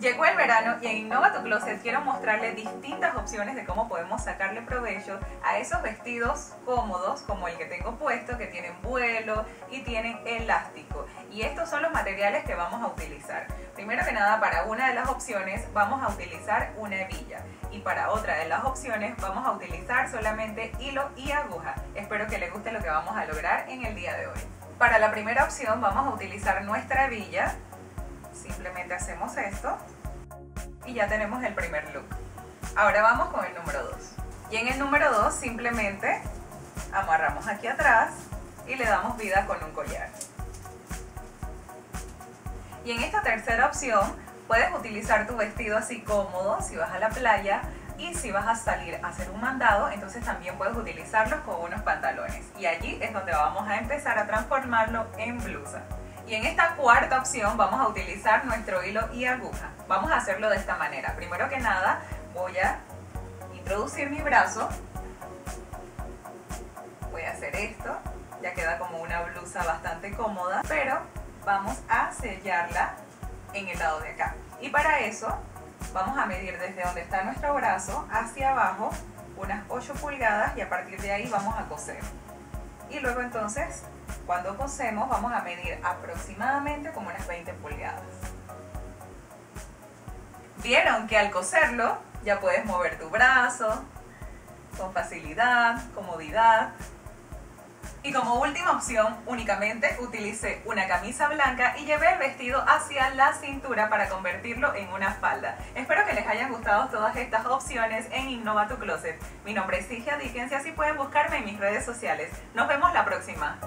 Llegó el verano y en Innova tu Closet quiero mostrarle distintas opciones de cómo podemos sacarle provecho a esos vestidos cómodos como el que tengo puesto que tienen vuelo y tienen elástico. Y estos son los materiales que vamos a utilizar. Primero que nada para una de las opciones vamos a utilizar una hebilla y para otra de las opciones vamos a utilizar solamente hilo y aguja. Espero que les guste lo que vamos a lograr en el día de hoy. Para la primera opción vamos a utilizar nuestra hebilla simplemente hacemos esto y ya tenemos el primer look. Ahora vamos con el número 2. Y en el número 2 simplemente amarramos aquí atrás y le damos vida con un collar. Y en esta tercera opción puedes utilizar tu vestido así cómodo si vas a la playa y si vas a salir a hacer un mandado, entonces también puedes utilizarlo con unos pantalones. Y allí es donde vamos a empezar a transformarlo en blusa. Y en esta cuarta opción vamos a utilizar nuestro hilo y aguja. Vamos a hacerlo de esta manera. Primero que nada voy a introducir mi brazo. Voy a hacer esto. Ya queda como una blusa bastante cómoda. Pero vamos a sellarla en el lado de acá. Y para eso vamos a medir desde donde está nuestro brazo hacia abajo unas 8 pulgadas y a partir de ahí vamos a coser. Y luego entonces cuando cosemos vamos a medir aproximadamente como unas 20 pulgadas. Vieron que al coserlo ya puedes mover tu brazo con facilidad, comodidad. Y como última opción, únicamente utilicé una camisa blanca y llevé el vestido hacia la cintura para convertirlo en una falda. Espero que les hayan gustado todas estas opciones en Innova tu Closet. Mi nombre es Sigia Dickens y así pueden buscarme en mis redes sociales. Nos vemos la próxima.